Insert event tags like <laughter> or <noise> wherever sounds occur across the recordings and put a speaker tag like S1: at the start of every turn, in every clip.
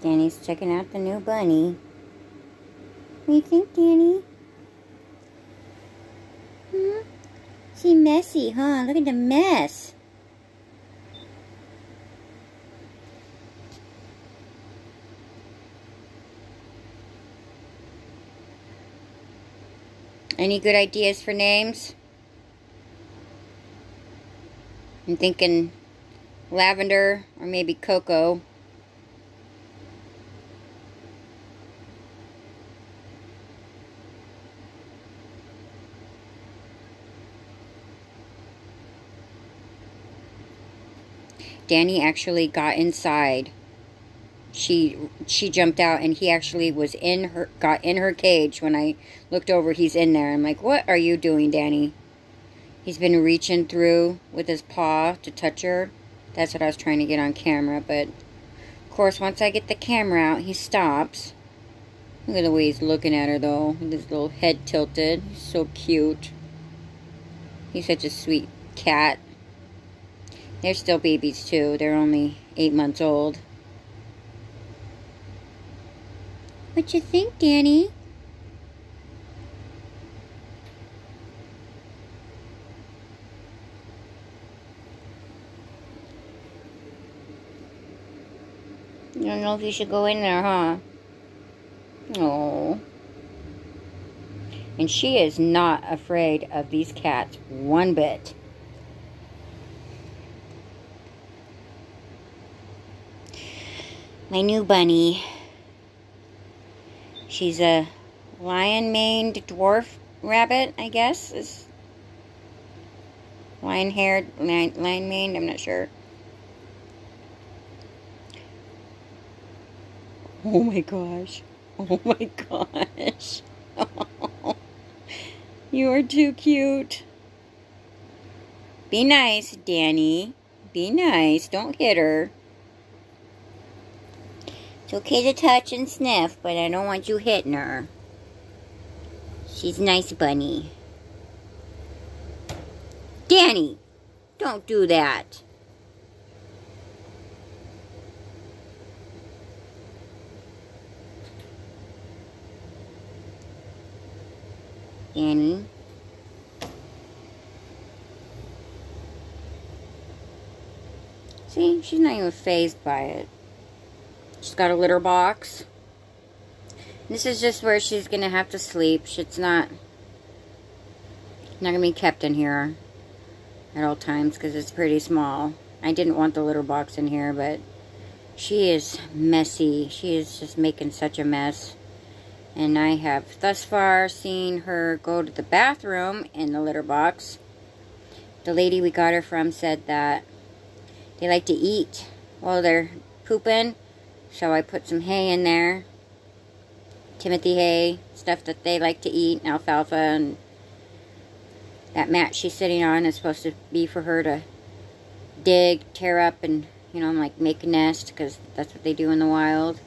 S1: Danny's checking out the new bunny. What do you think, Danny? Hmm? She messy, huh? Look at the mess. Any good ideas for names? I'm thinking lavender or maybe cocoa. Danny actually got inside. She she jumped out and he actually was in her got in her cage when I looked over he's in there. I'm like, "What are you doing, Danny?" He's been reaching through with his paw to touch her. That's what I was trying to get on camera, but of course, once I get the camera out, he stops. Look at the way he's looking at her, though, with his little head tilted. He's so cute. He's such a sweet cat. They're still babies, too. They're only eight months old. What you think, Danny? You don't know if you should go in there, huh? Oh. And she is not afraid of these cats one bit. My new bunny. She's a lion-maned dwarf rabbit, I guess. Is lion-haired, lion-maned, I'm not sure. Oh my gosh. Oh my gosh. <laughs> you are too cute. Be nice, Danny. Be nice. Don't hit her. It's okay to touch and sniff, but I don't want you hitting her. She's nice bunny. Danny, don't do that. Annie. See, she's not even fazed by it. She's got a litter box. This is just where she's going to have to sleep. It's not, not going to be kept in here at all times because it's pretty small. I didn't want the litter box in here, but she is messy. She is just making such a mess. And I have thus far seen her go to the bathroom in the litter box. The lady we got her from said that they like to eat while they're pooping. So I put some hay in there. Timothy hay, stuff that they like to eat, alfalfa, and that mat she's sitting on is supposed to be for her to dig, tear up, and, you know, like make a nest, because that's what they do in the wild.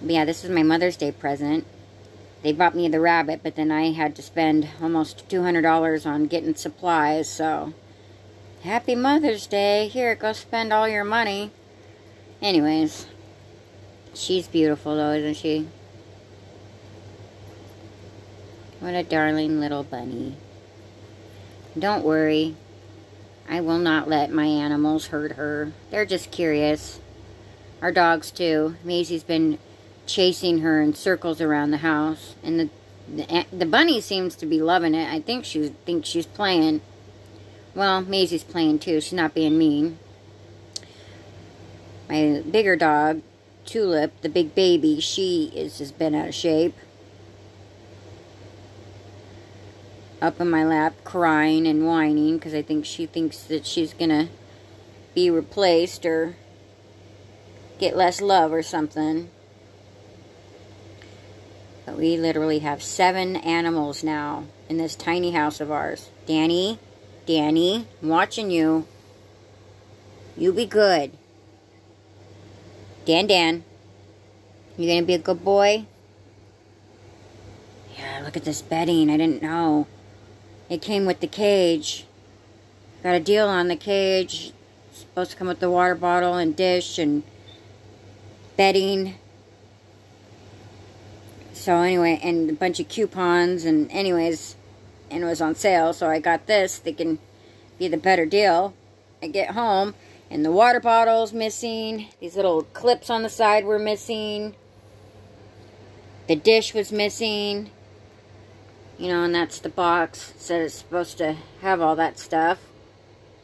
S1: But yeah, this is my Mother's Day present. They bought me the rabbit, but then I had to spend almost $200 on getting supplies, so... Happy Mother's Day. Here, go spend all your money. Anyways. She's beautiful, though, isn't she? What a darling little bunny. Don't worry. I will not let my animals hurt her. They're just curious. Our dogs, too. Maisie's been chasing her in circles around the house. And the, the, the bunny seems to be loving it. I think she thinks she's playing. Well, Maisie's playing too. She's not being mean. My bigger dog, Tulip, the big baby, she is just been out of shape. Up in my lap, crying and whining because I think she thinks that she's going to be replaced or get less love or something. But we literally have seven animals now in this tiny house of ours. Danny, Danny, I'm watching you. You be good. Dan, Dan, you gonna be a good boy? Yeah, look at this bedding. I didn't know. It came with the cage. Got a deal on the cage. It's supposed to come with the water bottle and dish and bedding. So anyway, and a bunch of coupons and anyways, and it was on sale. So I got this thinking be the better deal. I get home and the water bottle's missing. These little clips on the side were missing. The dish was missing. You know, and that's the box. It said it's supposed to have all that stuff.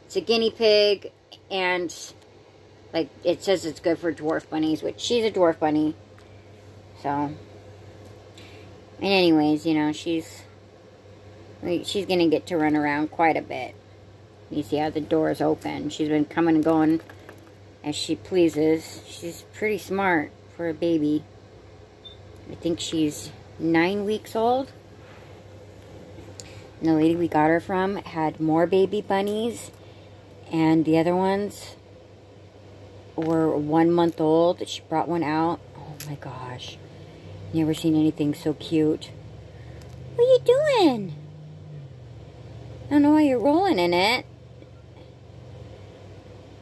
S1: It's a guinea pig and like it says it's good for dwarf bunnies, which she's a dwarf bunny. So and anyways, you know, she's she's gonna get to run around quite a bit. You see how the door is open. She's been coming and going as she pleases. She's pretty smart for a baby. I think she's nine weeks old. And the lady we got her from had more baby bunnies. And the other ones were one month old. She brought one out. Oh my gosh. Never seen anything so cute. What are you doing? I don't know why you're rolling in it.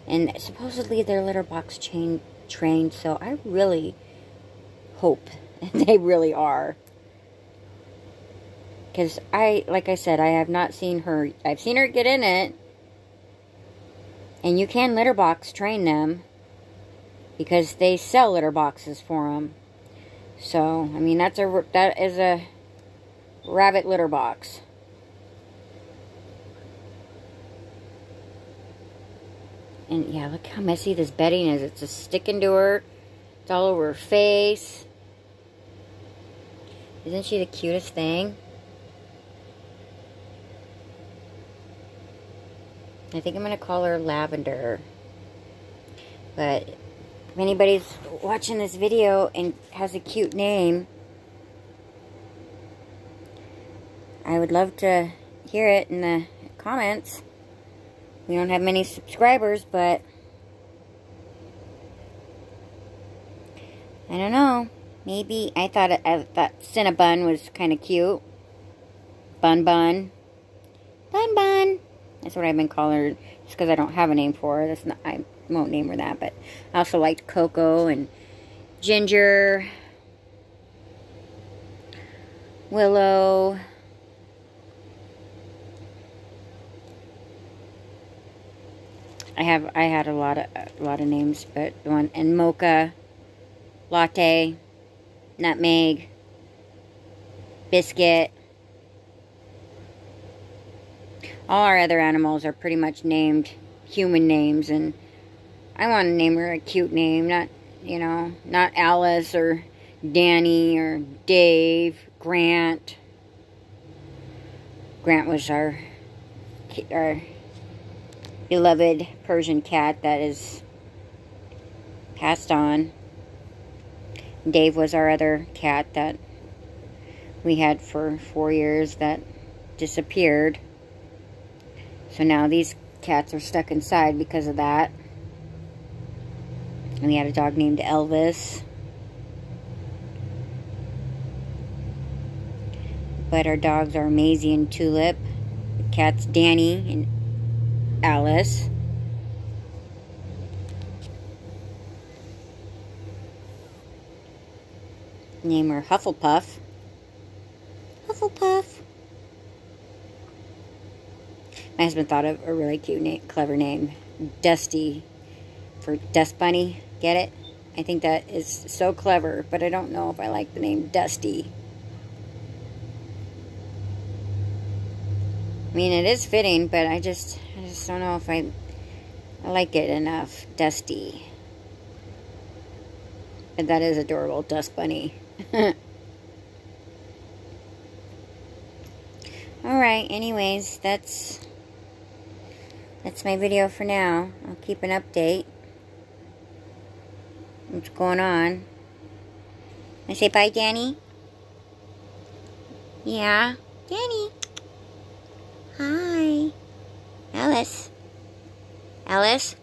S1: And supposedly they're litter box chain trained, so I really hope <laughs> they really are. Because I, like I said, I have not seen her, I've seen her get in it. And you can litter box train them. Because they sell litter boxes for them. So, I mean, that's a, that is a rabbit litter box. And yeah, look how messy this bedding is. It's just sticking to her. It's all over her face. Isn't she the cutest thing? I think I'm going to call her Lavender. But if anybody's watching this video and has a cute name, I would love to hear it in the comments. We don't have many subscribers, but I don't know. Maybe I thought I thought Cinnabon was kind of cute. Bun Bun. Bun Bun. That's what I've been calling her. Just because I don't have a name for her. That's not. I won't name her that. But I also liked Coco and Ginger. Willow. I have I had a lot of a lot of names, but the one and mocha, latte, nutmeg, biscuit. All our other animals are pretty much named human names, and I want to name her a cute name, not you know, not Alice or Danny or Dave, Grant. Grant was our our beloved Persian cat that is passed on. Dave was our other cat that we had for four years that disappeared. So now these cats are stuck inside because of that. And we had a dog named Elvis. But our dogs are Maisie and Tulip. The cat's Danny and Alice. Name her Hufflepuff. Hufflepuff. My husband thought of a really cute, clever name. Dusty for Dust Bunny. Get it? I think that is so clever, but I don't know if I like the name Dusty. I mean, it is fitting, but I just, I just don't know if I, I like it enough. Dusty. But that is adorable, Dust Bunny. <laughs> Alright, anyways, that's, that's my video for now. I'll keep an update. What's going on. I say bye, Danny? Yeah? Danny? Alice. Alice?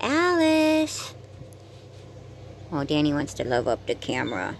S1: Alice. Oh, Danny wants to love up the camera.